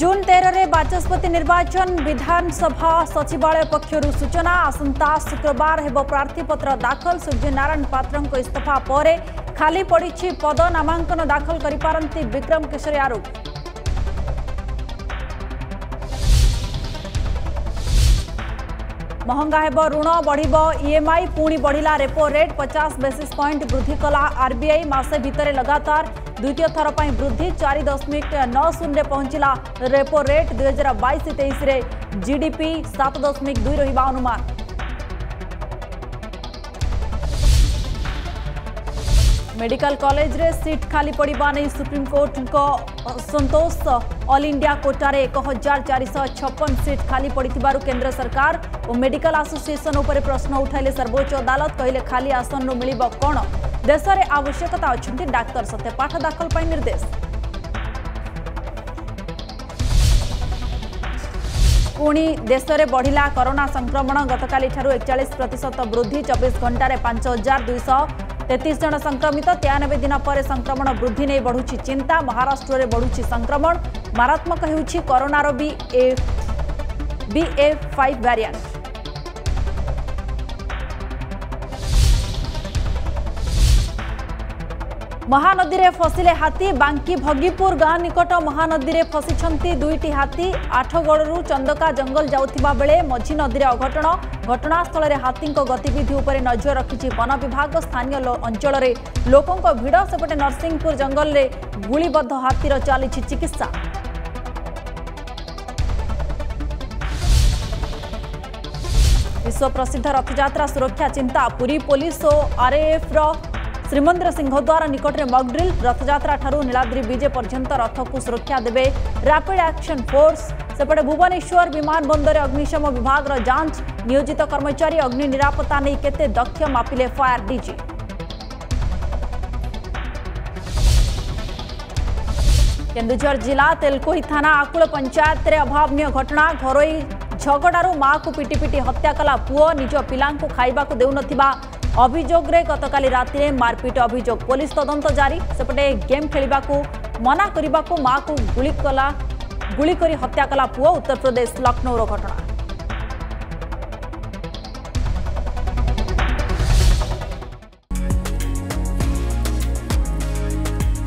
June তেরে বাচস্পতি নির্বাচন বিধানসভা সচিবালয় পক্ষর সূচনা আসন্তা শুক্রবার হব প্রার্থীপত্র দাখল সূর্যনারায়ণ পাত্র ইস্তফা পরে খালি পড়ছে পদ নামাঙ্কন দাখল করে বিক্রম কেশরী আরূপ ମହଙ୍ଗା ହେବ ଋଣ ବଢ଼ିବ ଇଏମ୍ଆଇ ପୁଣି ବଢ଼ିଲା ରେପୋ ରେଟ୍ ପଚାଶ ବେସିସ୍ ପଏଣ୍ଟ ବୃଦ୍ଧି କଲା ଆର୍ବିଆଇ ମାସେ ଭିତରେ ଲଗାତାର ଦ୍ୱିତୀୟ ଥର ପାଇଁ ବୃଦ୍ଧି ଚାରି ଦଶମିକ ନଅ ଶୂନରେ ପହଞ୍ଚିଲା ରେପୋ ରେଟ୍ ଦୁଇହଜାର ବାଇଶ ତେଇଶରେ ଜିଡିପି ସାତ ଦଶମିକ ଦୁଇ ରହିବା ଅନୁମାନ मेडिकल कॉलेज रे सीट खाली पड़ा नहीं supreme court Santosh all India Kotare एक हजार चारिश छपन सीट खाली पड़ केन्द्र सरकार और मेडिकल आसोसिएसन प्रश्न उठाइले सर्वोच्च अदालत कहले खाली आसन मिल कौन देश में आवश्यकता अच्छा डाक्तर सत्यपाठ दाखल निर्देश पुणी देश में बढ़ला करोना संक्रमण गतका ଏକଚାଳିଶ प्रतिशत वृद्धि चबीस ଘଣ୍ଟାରେ पांच हजार दुई તેત્રીસ જણ સંક્રમિત ત્યાનબે દિન પરે સંક્રમણ વૃદ્ધિ નહીં બઢુଛି ચિંતા મહારાષ્ટ્રરે બઢુଛି સંક્રમણ મારાત્મક ହେଉଛି କରୋନାର ବି ଏ ବି ଏ ଫାଇଭ୍ ଭାରିଆଣ୍ଟ ମହାନଦୀରେ ଫସିଲେ ହାତୀ ବାଙ୍କି ଭଗିପୁର ଗାଁ ନିକଟ ମହାନଦୀରେ ଫସିଛନ୍ତି ଦୁଇଟି ହାତୀ ଆଠଗଡ଼ରୁ ଚନ୍ଦକା ଜଙ୍ଗଲ ଯାଉଥିବା ବେଳେ ମଝି ନଦୀରେ ଅଘଟଣ ଘଟଣାସ୍ଥଳରେ ହାତୀଙ୍କ ଗତିବିଧି ଉପରେ ନଜର ରଖିଛି ବନ ବିଭାଗ ସ୍ଥାନୀୟ ଅଞ୍ଚଳରେ ଲୋକଙ୍କ ଭିଡ଼ ସେପଟେ ନରସିଂହପୁର ଜଙ୍ଗଲରେ ଗୁଳିବଦ୍ଧ ହାତୀର ଚାଲିଛି ଚିକିତ୍ସା ବିଶ୍ୱ ପ୍ରସିଦ୍ଧ ରଥଯାତ୍ରା ସୁରକ୍ଷା ଚିନ୍ତା ପୁରୀ ପୋଲିସ ଓ ଆର୍ଏଏଫ୍ର ଶ୍ରୀମନ୍ଦିର ସିଂହଦ୍ୱାର ନିକଟରେ ମକଡ୍ରିଲ୍ ରଥଯାତ୍ରାଠାରୁ ନୀଳାଦ୍ରି ବିଜେ ପର୍ଯ୍ୟନ୍ତ ରଥକୁ ସୁରକ୍ଷା ଦେବେ ରାପିଡ୍ ଆକ୍ସନ୍ ଫୋର୍ସ ସେପଟେ ଭୁବନେଶ୍ୱର ବିମାନ ବନ୍ଦରରେ ଅଗ୍ନିଶମ ବିଭାଗର ଯାଞ୍ଚ ନିୟୋଜିତ କର୍ମଚାରୀ ଅଗ୍ନି ନିରାପତ୍ତା ନେଇ କେତେ ଦକ୍ଷ ମାପିଲେ ଫାୟାର ଡିଜି କେନ୍ଦୁଝର ଜିଲ୍ଲା ତେଲକୋହି ଥାନା ଆକୁଳ ପଞ୍ଚାୟତରେ ଅଭାବନୀୟ ଘଟଣା ଘରୋଇ ଝଗଡ଼ାରୁ ମାଆକୁ ପିଟି ପିଟି ହତ୍ୟା କଲା ପୁଅ ନିଜ ପିଲାଙ୍କୁ ଖାଇବାକୁ ଦେଉନଥିବା ଅଭିଯୋଗରେ ଗତକାଲି ରାତିରେ ମାରପିଟ ଅଭିଯୋଗ ପୋଲିସ ତଦନ୍ତ ଜାରି ସେପଟେ ଗେମ୍ ଖେଳିବାକୁ ମନା କରିବାକୁ ମାଆକୁ ଗୁଳି କଲା ଗୁଳି କରି ହତ୍ୟା କଲା ପୁଅ ଉତ୍ତରପ୍ରଦେଶ ଲକ୍ଷ୍ନୌର ଘଟଣା